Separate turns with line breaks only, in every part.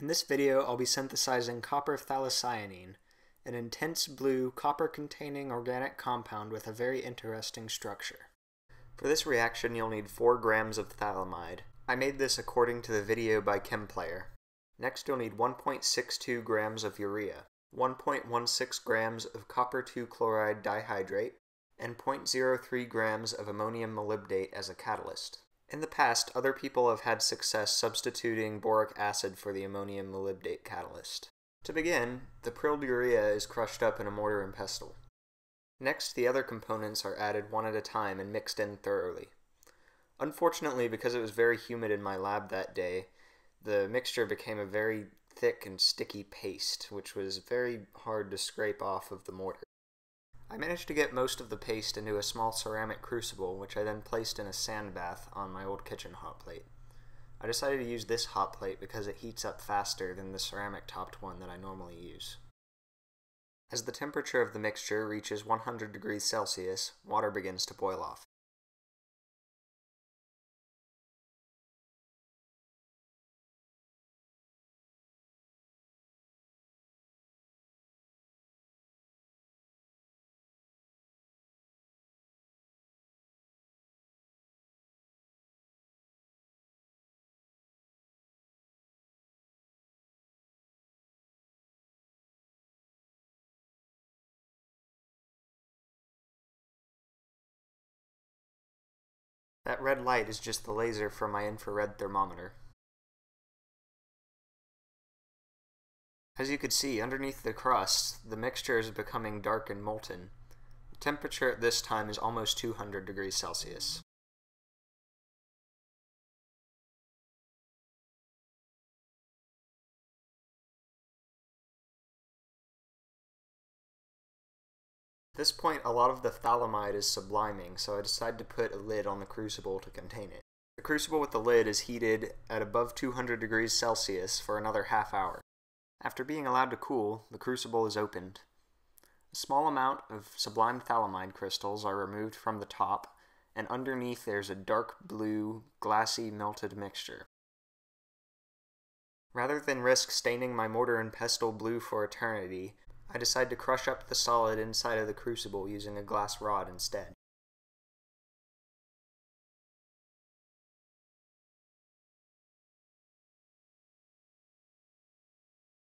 In this video, I'll be synthesizing copper phthalocyanine, an intense blue copper-containing organic compound with a very interesting structure. For this reaction, you'll need 4 grams of phthalimide. I made this according to the video by ChemPlayer. Next, you'll need 1.62 grams of urea, 1.16 grams of copper 2 chloride dihydrate, and 0.03 grams of ammonium molybdate as a catalyst. In the past, other people have had success substituting boric acid for the ammonium molybdate catalyst. To begin, the prilled urea is crushed up in a mortar and pestle. Next, the other components are added one at a time and mixed in thoroughly. Unfortunately, because it was very humid in my lab that day, the mixture became a very thick and sticky paste, which was very hard to scrape off of the mortar. I managed to get most of the paste into a small ceramic crucible, which I then placed in a sand bath on my old kitchen hot plate. I decided to use this hot plate because it heats up faster than the ceramic topped one that I normally use. As the temperature of the mixture reaches 100 degrees Celsius, water begins to boil off. That red light is just the laser from my infrared thermometer. As you could see, underneath the crust, the mixture is becoming dark and molten. The temperature at this time is almost 200 degrees Celsius. At this point, a lot of the phthalimide is subliming, so I decided to put a lid on the crucible to contain it. The crucible with the lid is heated at above 200 degrees Celsius for another half hour. After being allowed to cool, the crucible is opened. A small amount of sublime phthalimide crystals are removed from the top, and underneath there's a dark blue, glassy, melted mixture. Rather than risk staining my mortar and pestle blue for eternity, I decide to crush up the solid inside of the crucible using a glass rod instead.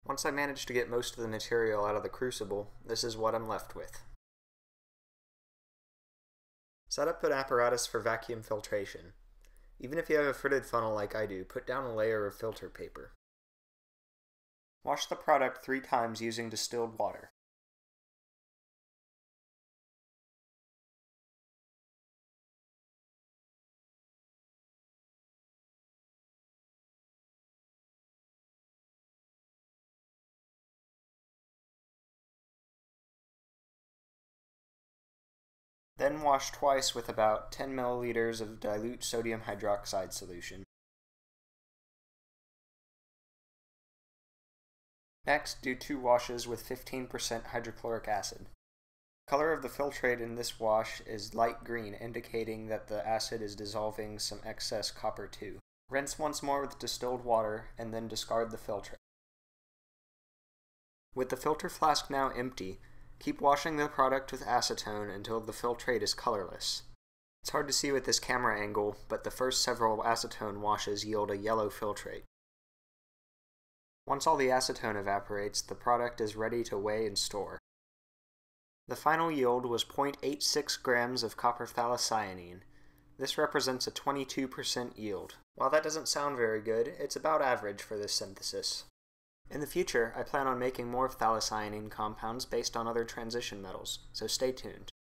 Once I manage to get most of the material out of the crucible, this is what I'm left with. Set up an apparatus for vacuum filtration. Even if you have a fritted funnel like I do, put down a layer of filter paper. Wash the product three times using distilled water. Then wash twice with about 10 milliliters of dilute sodium hydroxide solution. Next, do two washes with 15% hydrochloric acid. Color of the filtrate in this wash is light green, indicating that the acid is dissolving some excess copper 2. Rinse once more with distilled water, and then discard the filtrate. With the filter flask now empty, keep washing the product with acetone until the filtrate is colorless. It's hard to see with this camera angle, but the first several acetone washes yield a yellow filtrate. Once all the acetone evaporates, the product is ready to weigh and store. The final yield was 0.86 grams of copper phthalocyanine. This represents a 22% yield. While that doesn't sound very good, it's about average for this synthesis. In the future, I plan on making more phthalocyanine compounds based on other transition metals, so stay tuned.